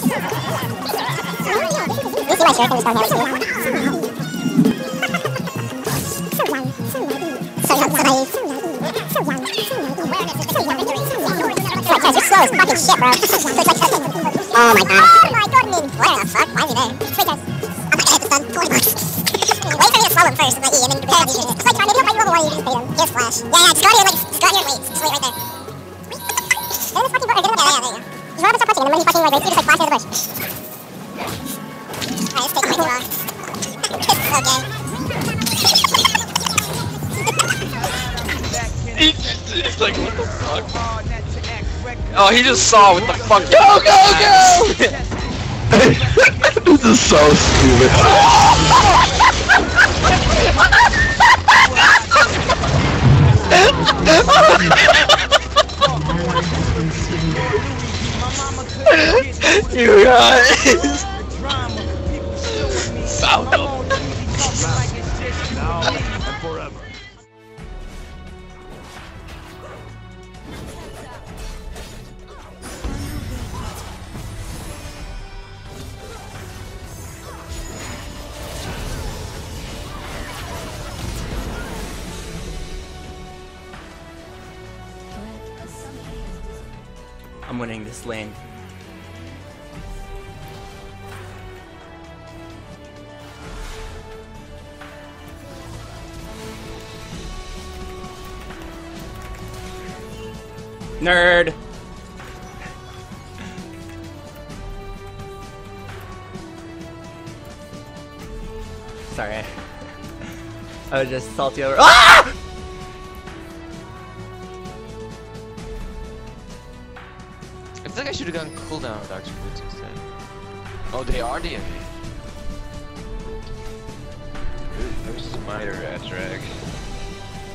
You see my shirt and so Like, you're slow fucking shit, bro. oh my god. Oh my goodness. What the fuck? Why is he there? Wait, guys. I'm gonna hit this done. 20 bucks. Wait for me to slow him first, like E, and then yeah, it's like trying to do a fight level one, you pay him. Here's Flash. Yeah, yeah, just go here, like, just go here and wait. Just wait right there. Get in this fucking boat, or get in the yeah, yeah, there you go. Just run up and start punching, and then when he fucking like waits, you just like flash into the bush. Alright, this takes way too long. this is so he's like, what the fuck? Oh, he just saw what the fuck. Go, go, go! this is so stupid. you guys! Found. Nerd! Sorry. I was just salty over- Ah! I feel like I should have gone cooldown with Oxford Boots instead. Oh, they are DMA. There's Smiter at drag.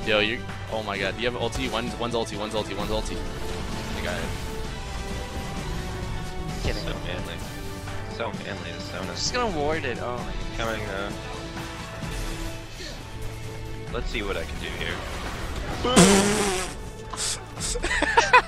Yo, you. Oh my god. Do you have ulti? One's, one's ulti, one's ulti, one's ulti. I. Kidding. So manly. So manly, the I'm just gonna ward it. Oh my Coming, uh... Let's see what I can do here.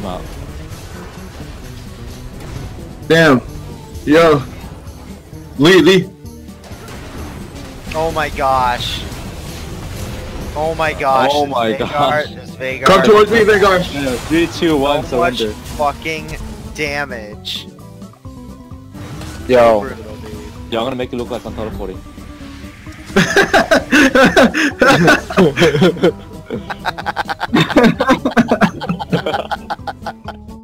I'm out. Damn. Yo. Lee, Lee. Oh my gosh. Oh my gosh. Oh my Veigar- gosh. This Come towards me, Vanguard. Yeah, three, two, one, so much surrender. fucking damage. Yo. Brutal, dude. Yeah, I'm gonna make it look like I'm teleporting. Bye.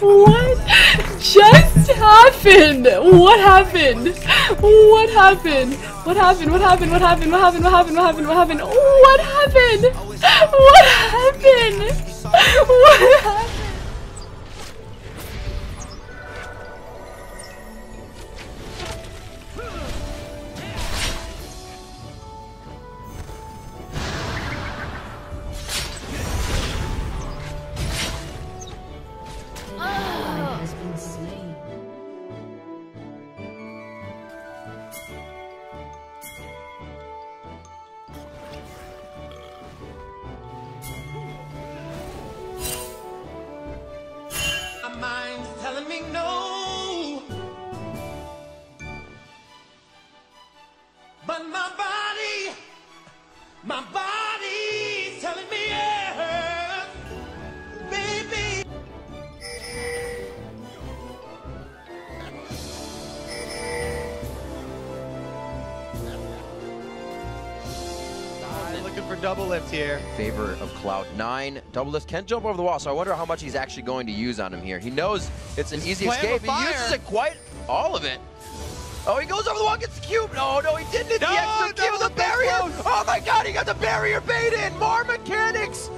What just happened? What happened? What happened? What happened? What happened? What happened? What happened? What happened? What happened? What happened? What happened? What happened? What happened? Double lift here. favor of Cloud9. Doublelift can jump over the wall, so I wonder how much he's actually going to use on him here. He knows it's an easy escape. He uses it quite all of it. Oh, he goes over the wall, gets the cube. No, no, he didn't. It's the No, extra cube, was a barrier. Oh my god, he got the barrier bait in. More mechanics.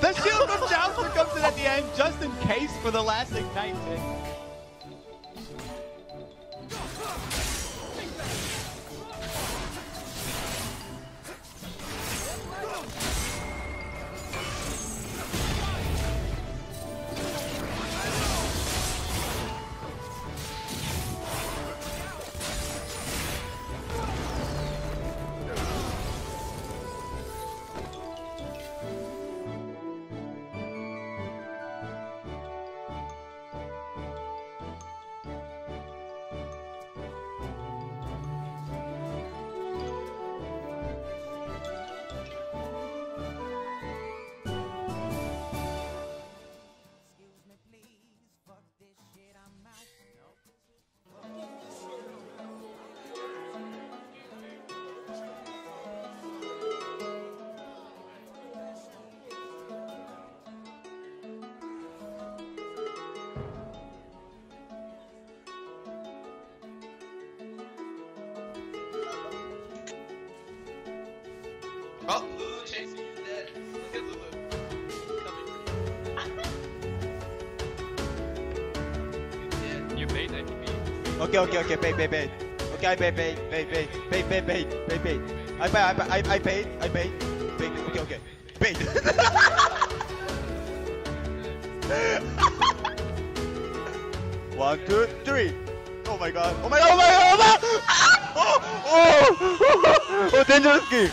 The shield from Jouster comes in at the end just in case for the last ignite. Oh, Lulu chasing you dead. Look at Lulu. Coming. You bait ATB. Okay, okay, okay, bait, bait, bait. Okay, I bait, bait, bait, bait, bait, bait, bait, bait, bait. I bait, I bait, I, I bait, I bait, bait. Okay, okay, bait. One, two, three. Oh my god. Oh my god. Oh my god. Oh my god. Oh, oh, oh, oh, dangerous game.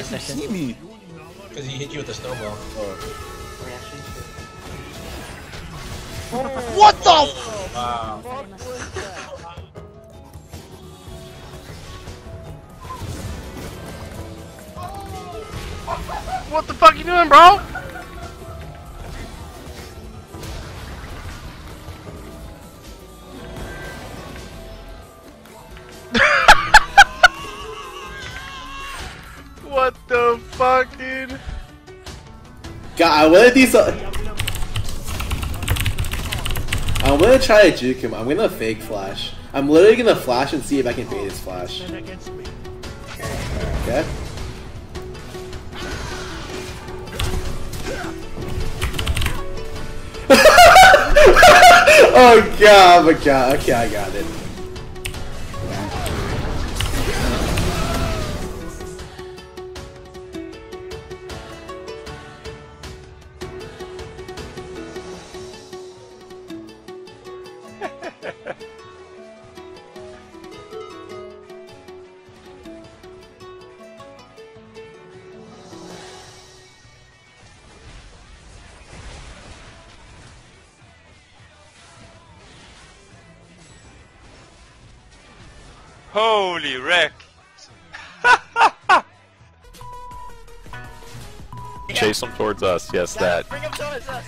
Why did you see me? Because he hit you with a snowball. Oh. What the? Wow. What the fuck you doing, bro? God, I wanna do so. I'm gonna try to juke him. I'm gonna fake flash. I'm literally gonna flash and see if I can bait his flash. Okay. oh god, oh god. Okay, I got it. Holy wreck! Chase them towards us. Yes, that. Bring him towards us.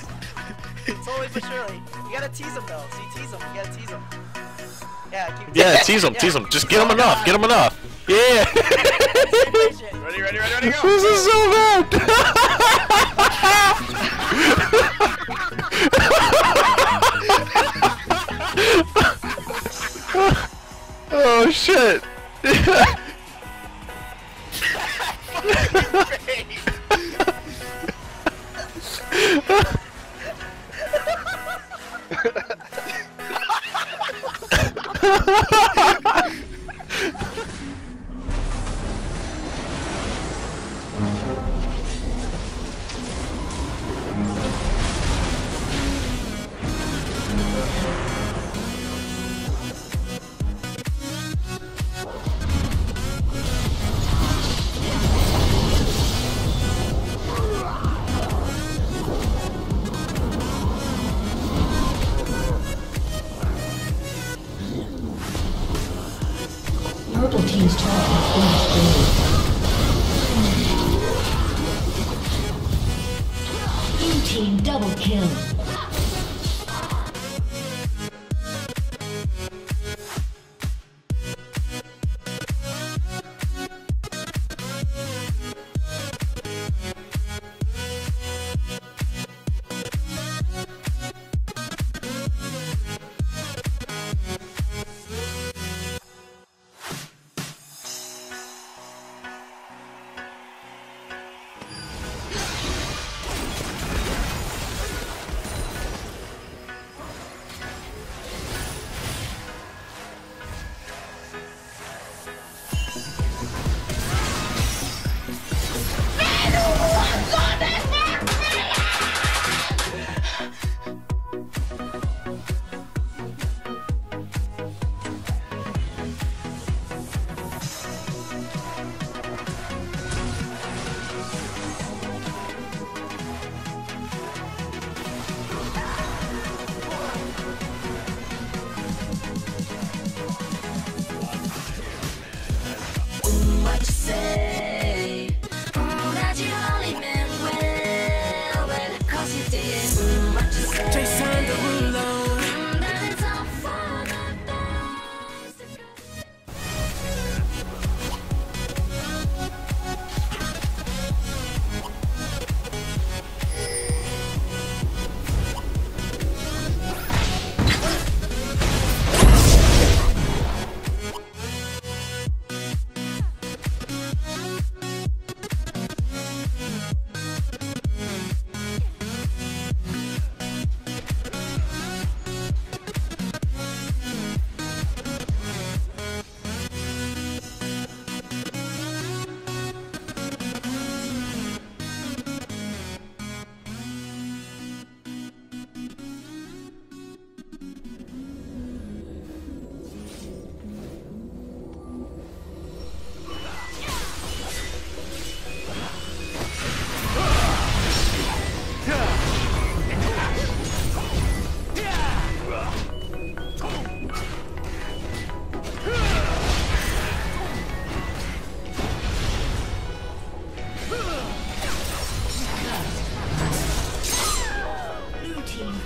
Slowly but surely. You gotta tease him though. See, tease him. You gotta tease him. Yeah, keep Yeah, tease them, tease them. Just get them enough. Get them enough. Yeah. ready, ready, ready, ready, go. This is so bad. oh shit.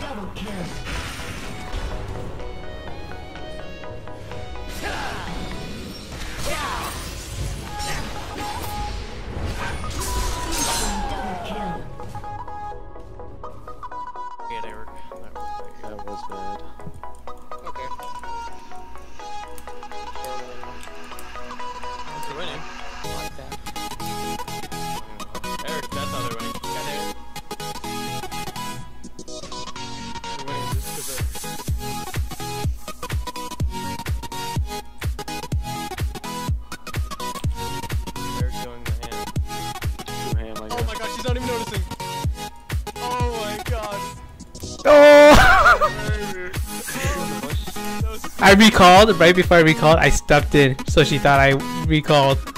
Double kill. I recalled right before I recalled. I stepped in, so she thought I recalled.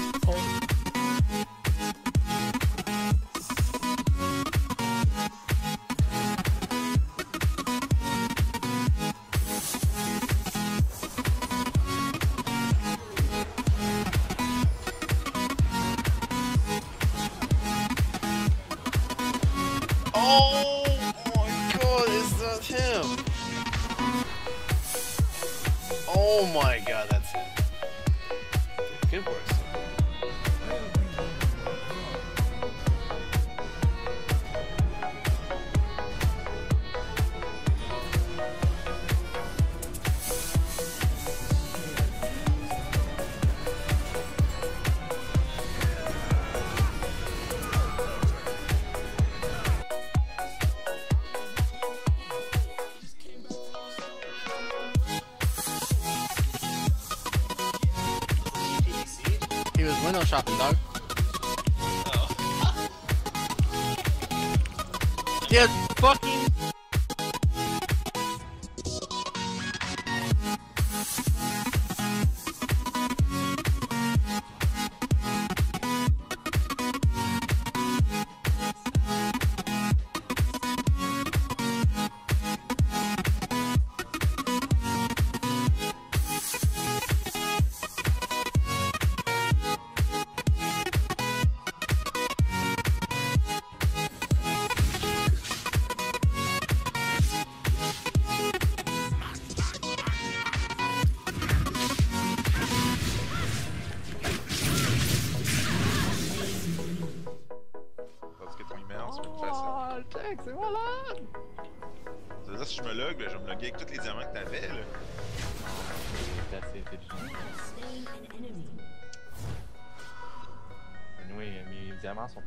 He was window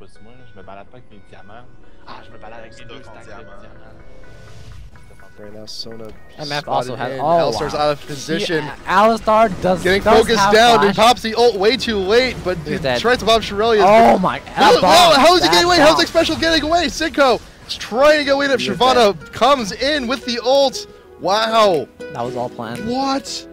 pas sur moi, je me balade pas avec mes diamants. Ah, je me balade avec mes deux en stacks de diamants. Right now, Sona. MF also has. in. Oh, Alistar's wow. out of position. He, Alistar does Getting does focused have down. He flash. pops the ult way too late, but he He's dead. tries to pop Shirelli. Oh my- How, that wow, how is he getting away? How's bomb. the Xpecial getting away? Sidco is trying to get away. Up. He is Shyvana comes in with the ult. Wow. That was all planned. What?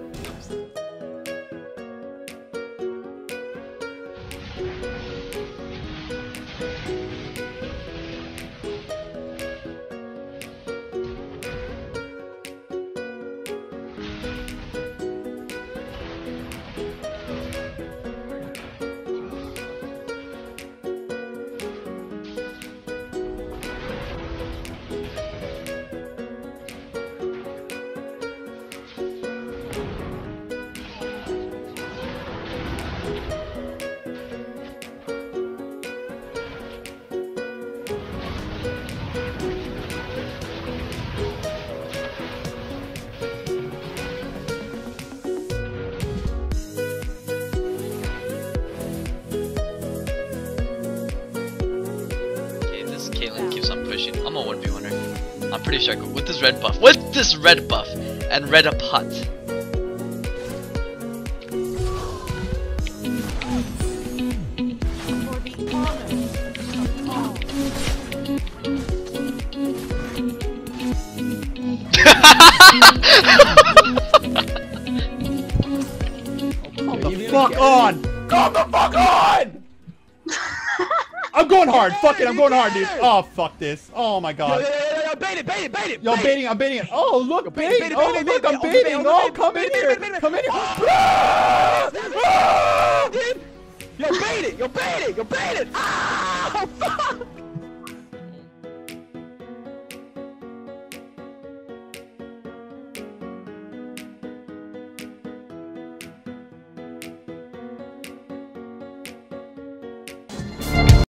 Her. I'm pretty sure I could. With this red buff. With this red buff. And red up hut. Come the fuck on! Come the fuck on! I'm going hard. Fuck it. I'm going hard, dude. Oh fuck this. Oh my god. Yo, yo, yo, yo, bait it, bait it, bait it. Yo, bait baiting. I'm baiting it. Oh look, bait bait. bait Oh bait look, bait I'm bait it, baiting. it, Oh, come in here. bait it, bait. Come in here. Ah, ah. Yo, bait it, yo, bait it, yo, bait it. Ah, fuck.